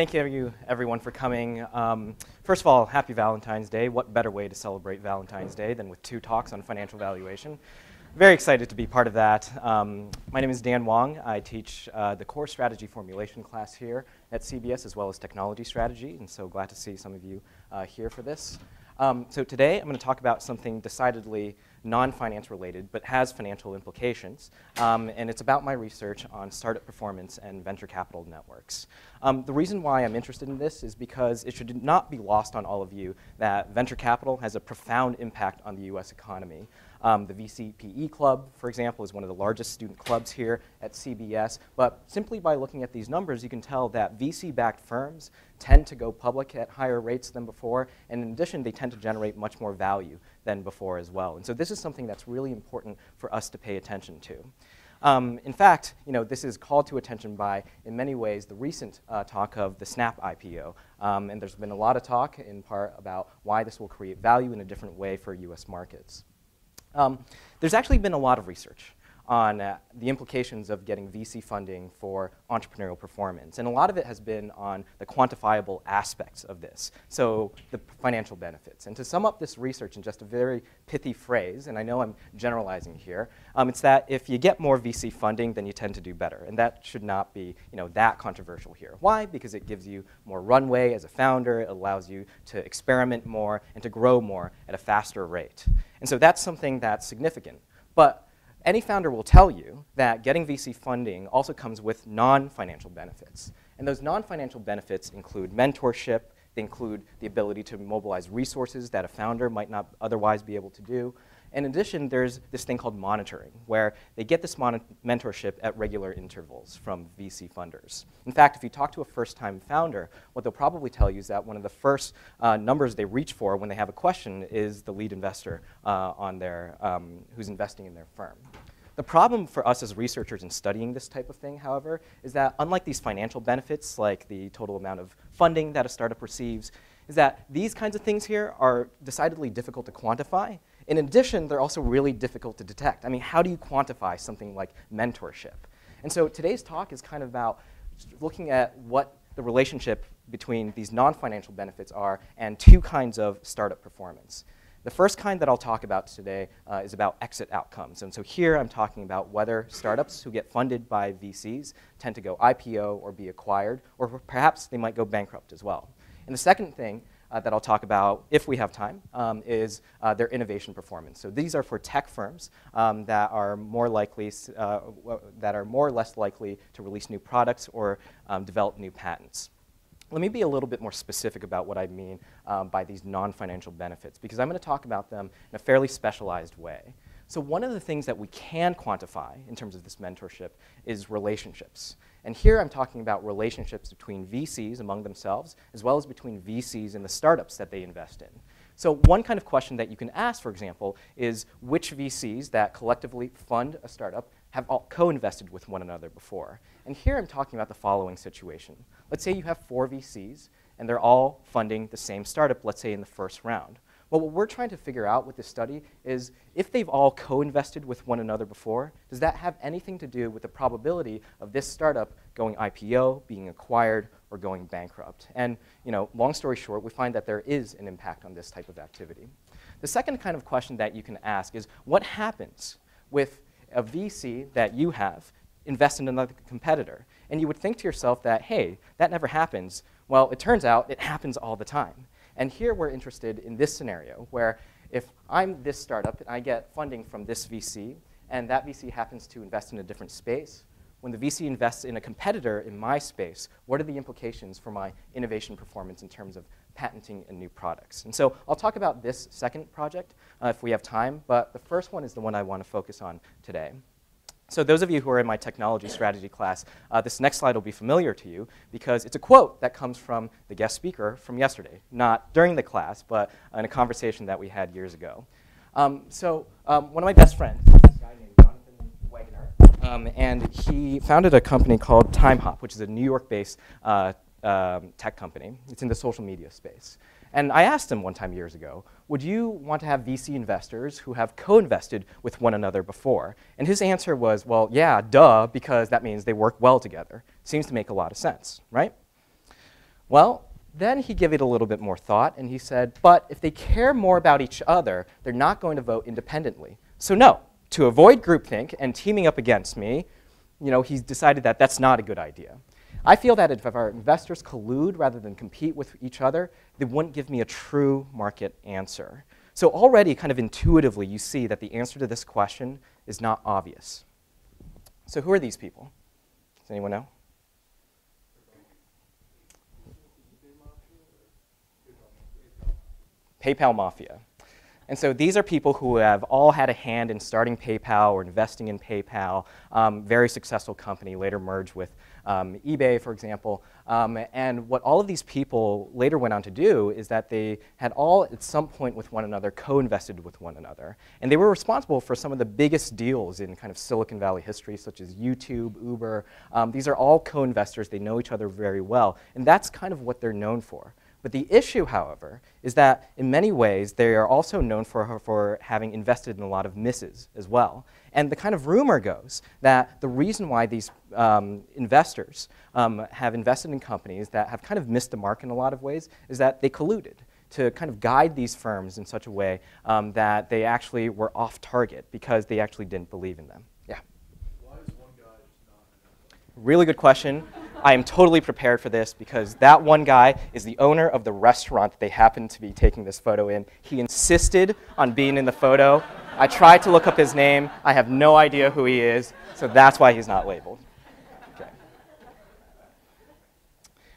Thank you, everyone, for coming. Um, first of all, happy Valentine's Day. What better way to celebrate Valentine's Day than with two talks on financial valuation? Very excited to be part of that. Um, my name is Dan Wang. I teach uh, the core strategy formulation class here at CBS as well as technology strategy, and so glad to see some of you uh, here for this. Um, so today I'm going to talk about something decidedly non-finance related, but has financial implications. Um, and it's about my research on startup performance and venture capital networks. Um, the reason why I'm interested in this is because it should not be lost on all of you that venture capital has a profound impact on the US economy. Um, the VCPE Club, for example, is one of the largest student clubs here at CBS. But simply by looking at these numbers, you can tell that VC-backed firms tend to go public at higher rates than before. And in addition, they tend to generate much more value than before as well. And so this is something that's really important for us to pay attention to. Um, in fact, you know, this is called to attention by, in many ways, the recent uh, talk of the Snap IPO. Um, and there's been a lot of talk, in part, about why this will create value in a different way for US markets. Um, there's actually been a lot of research on uh, the implications of getting VC funding for entrepreneurial performance. And a lot of it has been on the quantifiable aspects of this, so the financial benefits. And to sum up this research in just a very pithy phrase, and I know I'm generalizing here, um, it's that if you get more VC funding, then you tend to do better. And that should not be you know, that controversial here. Why? Because it gives you more runway as a founder, it allows you to experiment more and to grow more at a faster rate. And so that's something that's significant. But any founder will tell you that getting VC funding also comes with non-financial benefits. And those non-financial benefits include mentorship, they include the ability to mobilize resources that a founder might not otherwise be able to do, in addition, there's this thing called monitoring, where they get this mentorship at regular intervals from VC funders. In fact, if you talk to a first-time founder, what they'll probably tell you is that one of the first uh, numbers they reach for when they have a question is the lead investor uh, on their, um, who's investing in their firm. The problem for us as researchers in studying this type of thing, however, is that unlike these financial benefits, like the total amount of funding that a startup receives, is that these kinds of things here are decidedly difficult to quantify, in addition, they're also really difficult to detect. I mean, how do you quantify something like mentorship? And so today's talk is kind of about looking at what the relationship between these non-financial benefits are and two kinds of startup performance. The first kind that I'll talk about today uh, is about exit outcomes. And so here I'm talking about whether startups who get funded by VCs tend to go IPO or be acquired, or perhaps they might go bankrupt as well. And the second thing uh, that I'll talk about if we have time um, is uh, their innovation performance. So these are for tech firms um, that are more likely, uh, that are more or less likely to release new products or um, develop new patents. Let me be a little bit more specific about what I mean um, by these non-financial benefits because I'm going to talk about them in a fairly specialized way. So one of the things that we can quantify in terms of this mentorship is relationships. And here I'm talking about relationships between VCs among themselves, as well as between VCs and the startups that they invest in. So one kind of question that you can ask, for example, is which VCs that collectively fund a startup have all co-invested with one another before? And here I'm talking about the following situation. Let's say you have four VCs, and they're all funding the same startup, let's say in the first round. Well, what we're trying to figure out with this study is if they've all co-invested with one another before, does that have anything to do with the probability of this startup going IPO, being acquired, or going bankrupt? And you know, long story short, we find that there is an impact on this type of activity. The second kind of question that you can ask is what happens with a VC that you have invest in another competitor? And you would think to yourself that, hey, that never happens. Well, it turns out it happens all the time. And here we're interested in this scenario where if I'm this startup and I get funding from this VC, and that VC happens to invest in a different space, when the VC invests in a competitor in my space, what are the implications for my innovation performance in terms of patenting and new products? And so I'll talk about this second project uh, if we have time, but the first one is the one I want to focus on today. So those of you who are in my technology strategy class, uh, this next slide will be familiar to you because it's a quote that comes from the guest speaker from yesterday, not during the class, but in a conversation that we had years ago. Um, so um, one of my best friends, this guy named Jonathan Wegener, um, and he founded a company called TimeHop, which is a New York-based uh, um, tech company. It's in the social media space. And I asked him one time years ago, would you want to have VC investors who have co-invested with one another before? And his answer was, well, yeah, duh, because that means they work well together. Seems to make a lot of sense, right? Well, then he gave it a little bit more thought and he said, but if they care more about each other, they're not going to vote independently. So no, to avoid groupthink and teaming up against me, you know, he's decided that that's not a good idea. I feel that if our investors collude rather than compete with each other, they wouldn't give me a true market answer. So already, kind of intuitively, you see that the answer to this question is not obvious. So who are these people? Does anyone know? PayPal Mafia. And so these are people who have all had a hand in starting PayPal or investing in PayPal, um, very successful company, later merged with um, eBay, for example. Um, and what all of these people later went on to do is that they had all, at some point with one another, co-invested with one another. And they were responsible for some of the biggest deals in kind of Silicon Valley history, such as YouTube, Uber. Um, these are all co-investors. They know each other very well. And that's kind of what they're known for. But the issue, however, is that in many ways they are also known for, for having invested in a lot of misses as well. And the kind of rumor goes that the reason why these um, investors um, have invested in companies that have kind of missed the mark in a lot of ways is that they colluded to kind of guide these firms in such a way um, that they actually were off target because they actually didn't believe in them. Really good question. I am totally prepared for this because that one guy is the owner of the restaurant they happen to be taking this photo in. He insisted on being in the photo. I tried to look up his name. I have no idea who he is, so that's why he's not labeled.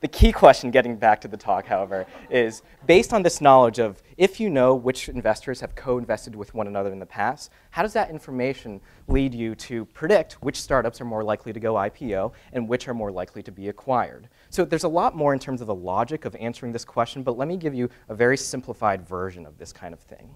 The key question, getting back to the talk, however, is based on this knowledge of if you know which investors have co-invested with one another in the past, how does that information lead you to predict which startups are more likely to go IPO and which are more likely to be acquired? So there's a lot more in terms of the logic of answering this question, but let me give you a very simplified version of this kind of thing.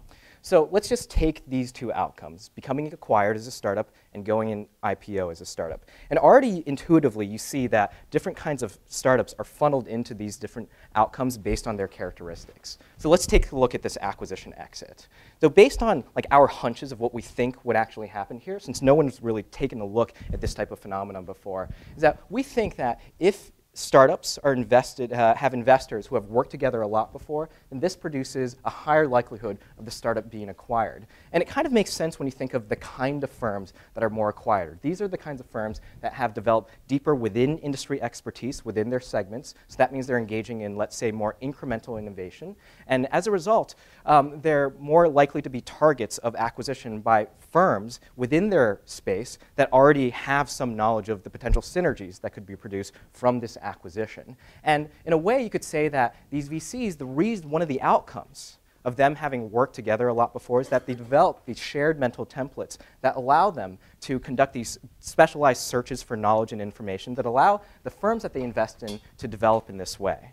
So let's just take these two outcomes, becoming acquired as a startup and going in IPO as a startup. And already intuitively, you see that different kinds of startups are funneled into these different outcomes based on their characteristics. So let's take a look at this acquisition exit. So based on like our hunches of what we think would actually happen here, since no one's really taken a look at this type of phenomenon before, is that we think that if startups are invested, uh, have investors who have worked together a lot before, then this produces a higher likelihood of the startup being acquired. And it kind of makes sense when you think of the kind of firms that are more acquired. These are the kinds of firms that have developed deeper within industry expertise within their segments. So that means they're engaging in, let's say, more incremental innovation. And as a result, um, they're more likely to be targets of acquisition by firms within their space that already have some knowledge of the potential synergies that could be produced from this acquisition. And in a way, you could say that these VCs, the reason, one of the outcomes of them having worked together a lot before is that they develop these shared mental templates that allow them to conduct these specialized searches for knowledge and information that allow the firms that they invest in to develop in this way.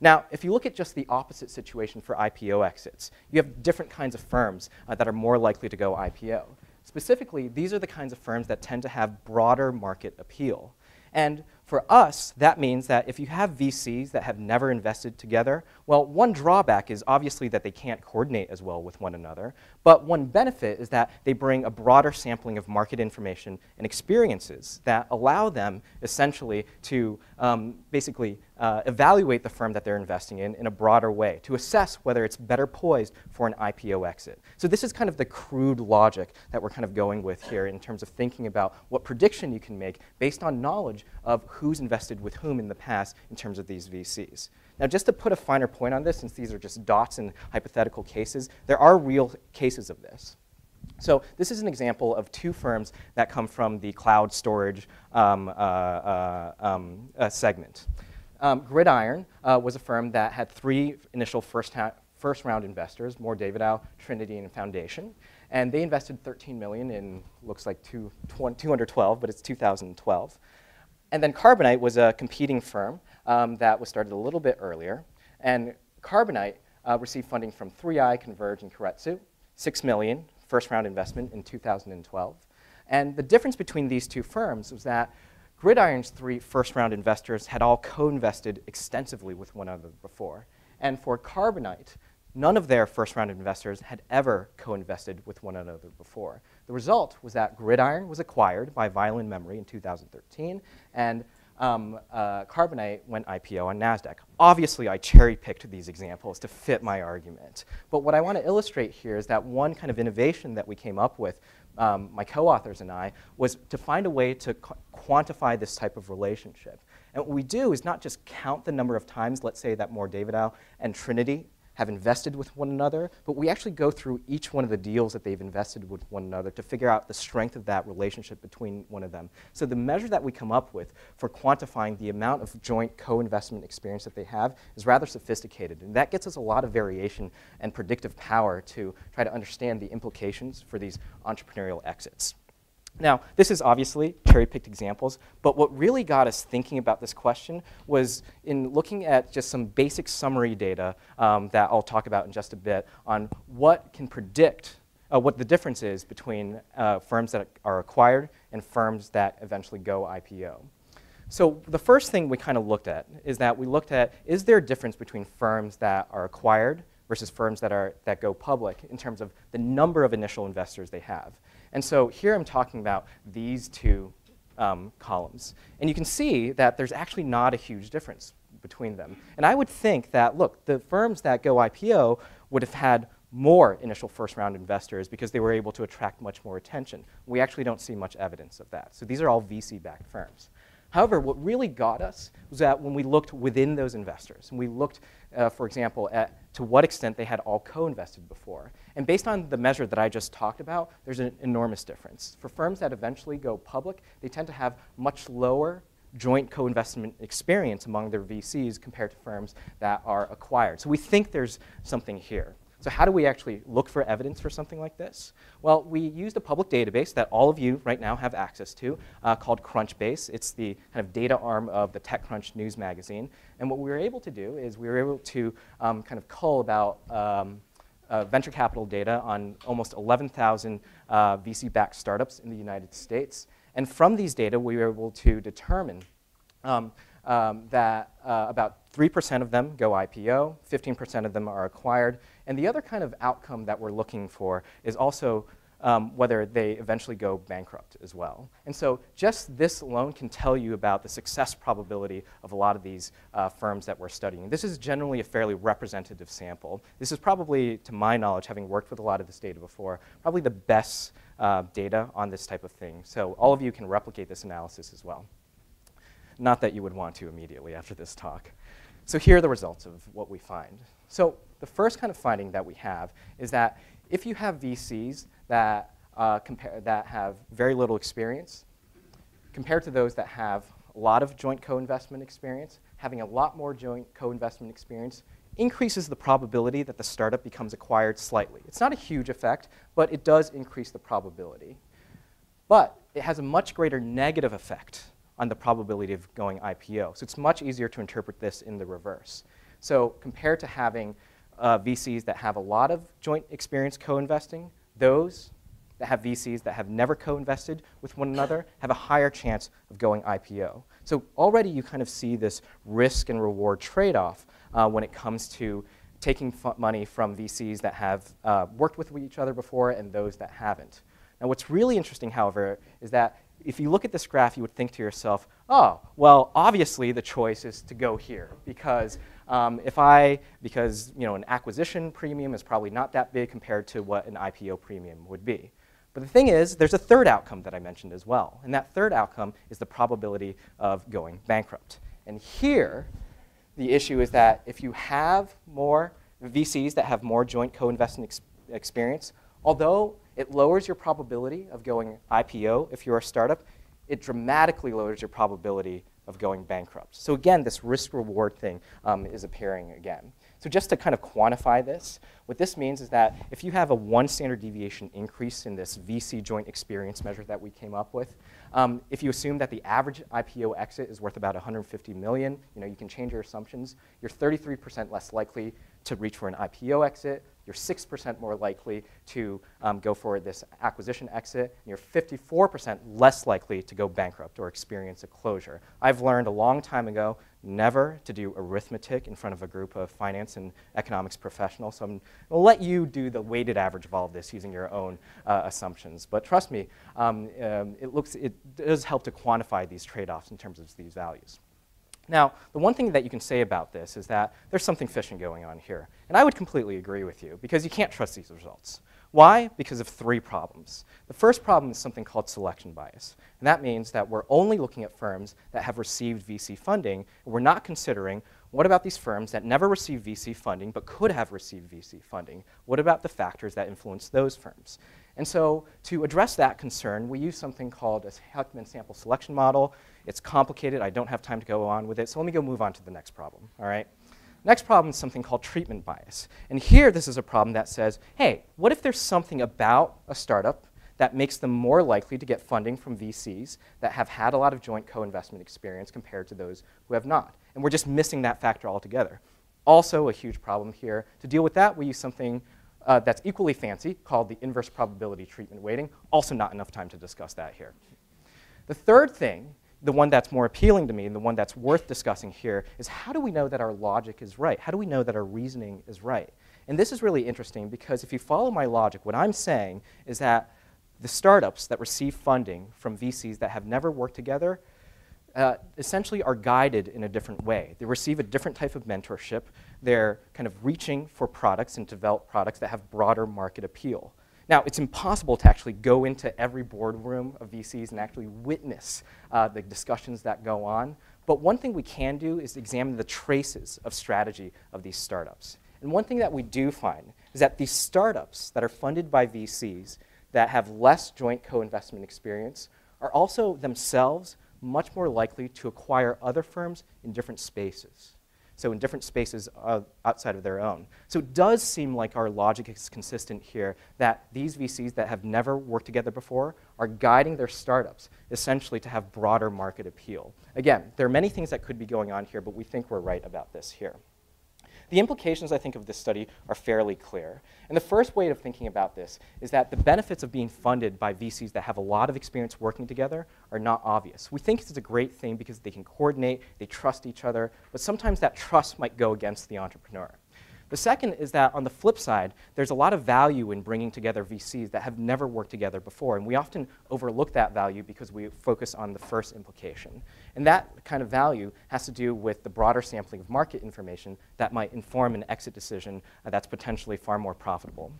Now, if you look at just the opposite situation for IPO exits, you have different kinds of firms uh, that are more likely to go IPO. Specifically, these are the kinds of firms that tend to have broader market appeal. And for us, that means that if you have VCs that have never invested together, well, one drawback is obviously that they can't coordinate as well with one another. But one benefit is that they bring a broader sampling of market information and experiences that allow them essentially to um, basically uh, evaluate the firm that they're investing in in a broader way to assess whether it's better poised for an IPO exit. So this is kind of the crude logic that we're kind of going with here in terms of thinking about what prediction you can make based on knowledge of who's invested with whom in the past in terms of these VCs. Now, just to put a finer point on this, since these are just dots and hypothetical cases, there are real cases of this. So this is an example of two firms that come from the cloud storage um, uh, uh, um, uh, segment. Um, Gridiron uh, was a firm that had three initial first, first round investors, Mohr Davidow, Trinity, and Foundation. And they invested 13 million in, looks like two, 212, but it's 2012. And then Carbonite was a competing firm um, that was started a little bit earlier. And Carbonite uh, received funding from 3i, Converge, and Keiretsu, 6 million first round investment in 2012. And the difference between these two firms was that Gridiron's three first round investors had all co invested extensively with one another before. And for Carbonite, none of their first round investors had ever co invested with one another before. The result was that Gridiron was acquired by Violin Memory in 2013, and um, uh, Carbonite went IPO on NASDAQ. Obviously, I cherry picked these examples to fit my argument. But what I want to illustrate here is that one kind of innovation that we came up with, um, my co authors and I, was to find a way to qu quantify this type of relationship. And what we do is not just count the number of times, let's say that Mohr Davidow and Trinity have invested with one another, but we actually go through each one of the deals that they've invested with one another to figure out the strength of that relationship between one of them. So the measure that we come up with for quantifying the amount of joint co-investment experience that they have is rather sophisticated, and that gets us a lot of variation and predictive power to try to understand the implications for these entrepreneurial exits. Now, this is obviously cherry-picked examples, but what really got us thinking about this question was in looking at just some basic summary data um, that I'll talk about in just a bit on what can predict uh, what the difference is between uh, firms that are acquired and firms that eventually go IPO. So the first thing we kind of looked at is that we looked at, is there a difference between firms that are acquired versus firms that, are, that go public in terms of the number of initial investors they have? And so here I'm talking about these two um, columns. And you can see that there's actually not a huge difference between them. And I would think that, look, the firms that go IPO would have had more initial first round investors because they were able to attract much more attention. We actually don't see much evidence of that. So these are all VC backed firms. However, what really got us was that when we looked within those investors, and we looked, uh, for example, at to what extent they had all co-invested before. And based on the measure that I just talked about, there's an enormous difference. For firms that eventually go public, they tend to have much lower joint co-investment experience among their VCs compared to firms that are acquired. So we think there's something here. So how do we actually look for evidence for something like this? Well, we used a public database that all of you right now have access to uh, called Crunchbase. It's the kind of data arm of the TechCrunch news magazine. And what we were able to do is we were able to um, kind of cull about um, uh, venture capital data on almost 11,000 uh, VC-backed startups in the United States. And from these data, we were able to determine um, um, that uh, about 3% of them go IPO, 15% of them are acquired, and the other kind of outcome that we're looking for is also um, whether they eventually go bankrupt as well. And so just this alone can tell you about the success probability of a lot of these uh, firms that we're studying. This is generally a fairly representative sample. This is probably, to my knowledge, having worked with a lot of this data before, probably the best uh, data on this type of thing. So all of you can replicate this analysis as well. Not that you would want to immediately after this talk. So here are the results of what we find. So the first kind of finding that we have is that if you have VCs that, uh, compare, that have very little experience, compared to those that have a lot of joint co-investment experience, having a lot more joint co-investment experience increases the probability that the startup becomes acquired slightly. It's not a huge effect, but it does increase the probability. But it has a much greater negative effect on the probability of going IPO. So it's much easier to interpret this in the reverse. So compared to having uh, VCs that have a lot of joint experience co-investing, those that have VCs that have never co-invested with one another have a higher chance of going IPO. So already you kind of see this risk and reward trade-off uh, when it comes to taking money from VCs that have uh, worked with each other before and those that haven't. Now what's really interesting, however, is that if you look at this graph, you would think to yourself, oh, well, obviously the choice is to go here because um, if I, because you know, an acquisition premium is probably not that big compared to what an IPO premium would be. But the thing is, there's a third outcome that I mentioned as well. And that third outcome is the probability of going bankrupt. And here, the issue is that if you have more VCs that have more joint co-investment ex experience, although it lowers your probability of going IPO if you're a startup. It dramatically lowers your probability of going bankrupt. So again, this risk-reward thing um, is appearing again. So just to kind of quantify this, what this means is that if you have a one standard deviation increase in this VC joint experience measure that we came up with, um, if you assume that the average IPO exit is worth about 150 million, you know, you can change your assumptions. You're 33% less likely to reach for an IPO exit you're 6% more likely to um, go for this acquisition exit, and you're 54% less likely to go bankrupt or experience a closure. I've learned a long time ago never to do arithmetic in front of a group of finance and economics professionals. So I'm going to let you do the weighted average of all of this using your own uh, assumptions. But trust me, um, um, it, looks, it does help to quantify these trade-offs in terms of these values. Now, the one thing that you can say about this is that there's something fishing going on here. And I would completely agree with you because you can't trust these results. Why? Because of three problems. The first problem is something called selection bias. And that means that we're only looking at firms that have received VC funding, and we're not considering what about these firms that never received VC funding but could have received VC funding? What about the factors that influence those firms? And so to address that concern, we use something called a Heckman sample selection model. It's complicated. I don't have time to go on with it, so let me go move on to the next problem, all right? Next problem is something called treatment bias. And here, this is a problem that says, hey, what if there's something about a startup that makes them more likely to get funding from VCs that have had a lot of joint co-investment experience compared to those who have not? And we're just missing that factor altogether. Also a huge problem here. To deal with that, we use something uh, that's equally fancy called the inverse probability treatment weighting. Also not enough time to discuss that here. The third thing the one that's more appealing to me and the one that's worth discussing here is how do we know that our logic is right? How do we know that our reasoning is right? And this is really interesting because if you follow my logic, what I'm saying is that the startups that receive funding from VCs that have never worked together uh, essentially are guided in a different way. They receive a different type of mentorship. They're kind of reaching for products and develop products that have broader market appeal. Now, it's impossible to actually go into every boardroom of VCs and actually witness uh, the discussions that go on. But one thing we can do is examine the traces of strategy of these startups. And one thing that we do find is that these startups that are funded by VCs that have less joint co-investment experience are also themselves much more likely to acquire other firms in different spaces so in different spaces uh, outside of their own. So it does seem like our logic is consistent here that these VCs that have never worked together before are guiding their startups essentially to have broader market appeal. Again, there are many things that could be going on here, but we think we're right about this here. The implications, I think, of this study are fairly clear. And the first way of thinking about this is that the benefits of being funded by VCs that have a lot of experience working together are not obvious. We think it's a great thing because they can coordinate, they trust each other, but sometimes that trust might go against the entrepreneur. The second is that on the flip side, there's a lot of value in bringing together VCs that have never worked together before, and we often overlook that value because we focus on the first implication. And that kind of value has to do with the broader sampling of market information that might inform an exit decision uh, that's potentially far more profitable.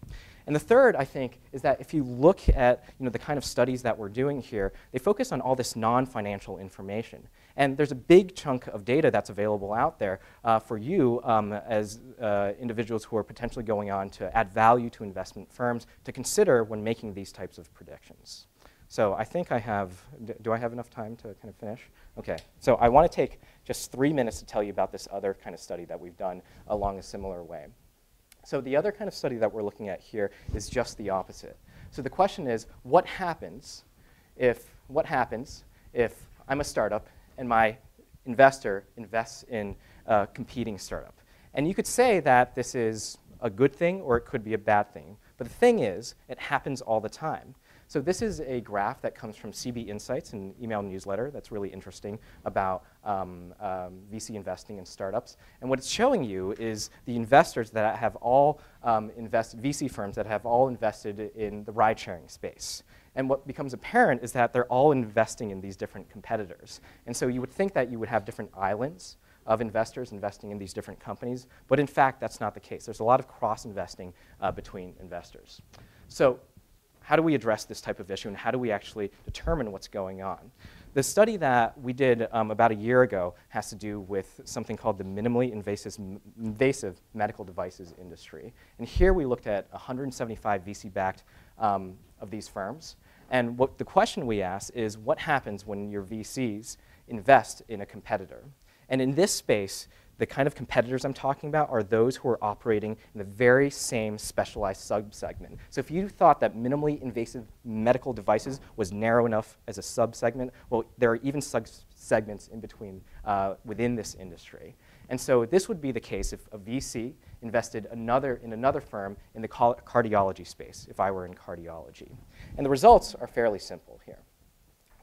And the third, I think, is that if you look at you know, the kind of studies that we're doing here, they focus on all this non-financial information. And there's a big chunk of data that's available out there uh, for you um, as uh, individuals who are potentially going on to add value to investment firms to consider when making these types of predictions. So I think I have, do I have enough time to kind of finish? Okay, so I want to take just three minutes to tell you about this other kind of study that we've done along a similar way. So the other kind of study that we're looking at here is just the opposite. So the question is, what happens if, what happens if I'm a startup and my investor invests in a competing startup. And you could say that this is a good thing or it could be a bad thing. But the thing is, it happens all the time. So this is a graph that comes from CB Insights, an email newsletter that's really interesting about um, um, VC investing in startups. And what it's showing you is the investors that have all um, invested, VC firms that have all invested in the ride-sharing space. And what becomes apparent is that they're all investing in these different competitors. And so you would think that you would have different islands of investors investing in these different companies, but in fact, that's not the case. There's a lot of cross-investing uh, between investors. So how do we address this type of issue, and how do we actually determine what's going on? The study that we did um, about a year ago has to do with something called the minimally invasive, invasive medical devices industry. And here we looked at 175 VC-backed um, of these firms. And what the question we asked is what happens when your VCs invest in a competitor? And in this space, the kind of competitors I'm talking about are those who are operating in the very same specialized subsegment. So if you thought that minimally invasive medical devices was narrow enough as a subsegment, well, there are even subsegments in between uh, within this industry. And so this would be the case if a VC invested another, in another firm in the cardiology space if I were in cardiology. And the results are fairly simple here.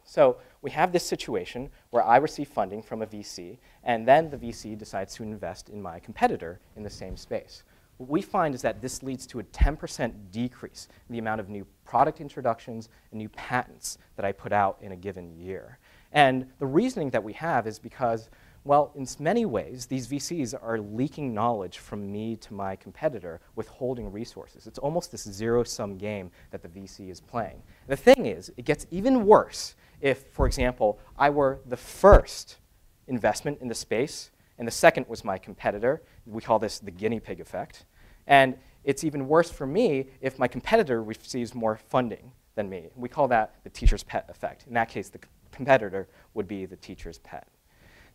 So we have this situation where I receive funding from a VC, and then the VC decides to invest in my competitor in the same space. What we find is that this leads to a 10% decrease in the amount of new product introductions and new patents that I put out in a given year. And the reasoning that we have is because, well, in many ways, these VCs are leaking knowledge from me to my competitor, withholding resources. It's almost this zero-sum game that the VC is playing. The thing is, it gets even worse if, for example, I were the first investment in the space and the second was my competitor. We call this the guinea pig effect. And it's even worse for me if my competitor receives more funding than me. We call that the teacher's pet effect. In that case, the competitor would be the teacher's pet.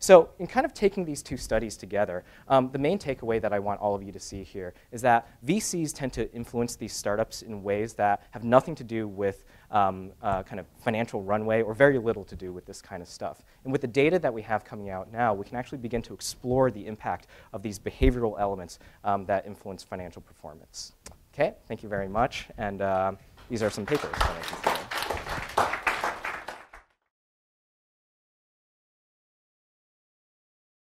So in kind of taking these two studies together, um, the main takeaway that I want all of you to see here is that VCs tend to influence these startups in ways that have nothing to do with um, uh, kind of financial runway or very little to do with this kind of stuff. And with the data that we have coming out now, we can actually begin to explore the impact of these behavioral elements um, that influence financial performance. Okay, thank you very much. And uh, these are some papers